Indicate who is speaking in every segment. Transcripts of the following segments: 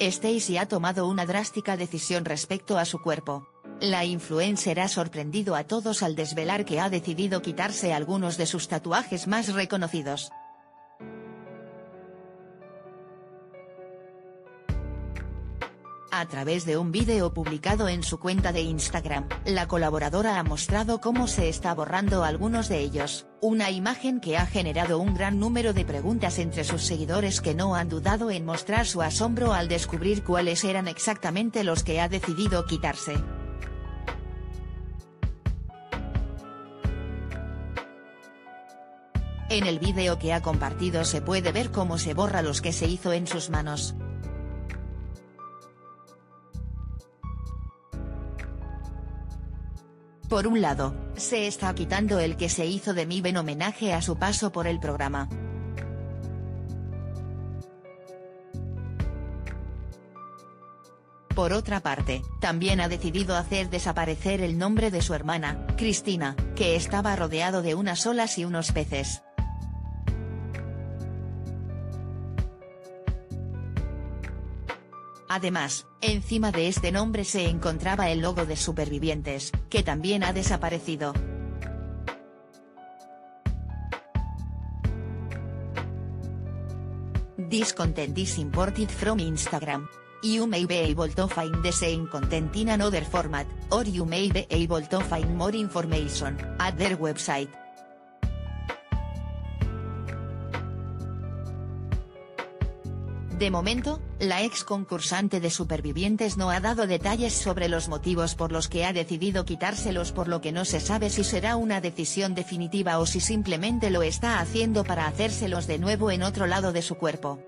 Speaker 1: Stacy ha tomado una drástica decisión respecto a su cuerpo. La influencer ha sorprendido a todos al desvelar que ha decidido quitarse algunos de sus tatuajes más reconocidos. A través de un vídeo publicado en su cuenta de Instagram, la colaboradora ha mostrado cómo se está borrando algunos de ellos, una imagen que ha generado un gran número de preguntas entre sus seguidores que no han dudado en mostrar su asombro al descubrir cuáles eran exactamente los que ha decidido quitarse. En el vídeo que ha compartido se puede ver cómo se borra los que se hizo en sus manos. Por un lado, se está quitando el que se hizo de Mive en homenaje a su paso por el programa. Por otra parte, también ha decidido hacer desaparecer el nombre de su hermana, Cristina, que estaba rodeado de unas olas y unos peces. Además, encima de este nombre se encontraba el logo de Supervivientes, que también ha desaparecido. This content is imported from Instagram. You may be able to find the same content in another format, or you may be able to find more information at their website. De momento, la ex concursante de Supervivientes no ha dado detalles sobre los motivos por los que ha decidido quitárselos por lo que no se sabe si será una decisión definitiva o si simplemente lo está haciendo para hacérselos de nuevo en otro lado de su cuerpo.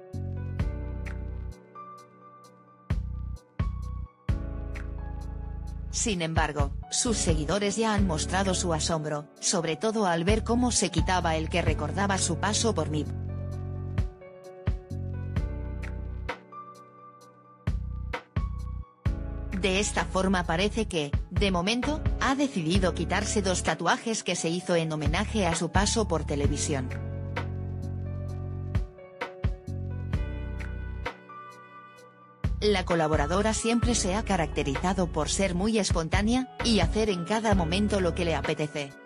Speaker 1: Sin embargo, sus seguidores ya han mostrado su asombro, sobre todo al ver cómo se quitaba el que recordaba su paso por MIP. De esta forma parece que, de momento, ha decidido quitarse dos tatuajes que se hizo en homenaje a su paso por televisión. La colaboradora siempre se ha caracterizado por ser muy espontánea, y hacer en cada momento lo que le apetece.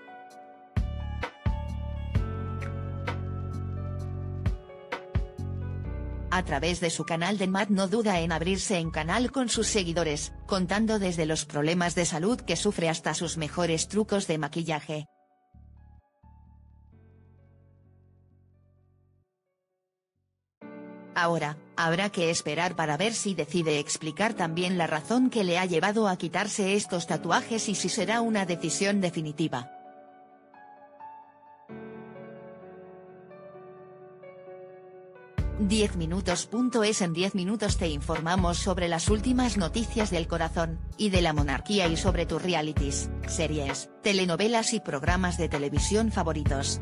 Speaker 1: A través de su canal de Matt no duda en abrirse en canal con sus seguidores, contando desde los problemas de salud que sufre hasta sus mejores trucos de maquillaje. Ahora, habrá que esperar para ver si decide explicar también la razón que le ha llevado a quitarse estos tatuajes y si será una decisión definitiva. 10 minutos.es En 10 minutos te informamos sobre las últimas noticias del corazón, y de la monarquía y sobre tus realities, series, telenovelas y programas de televisión favoritos.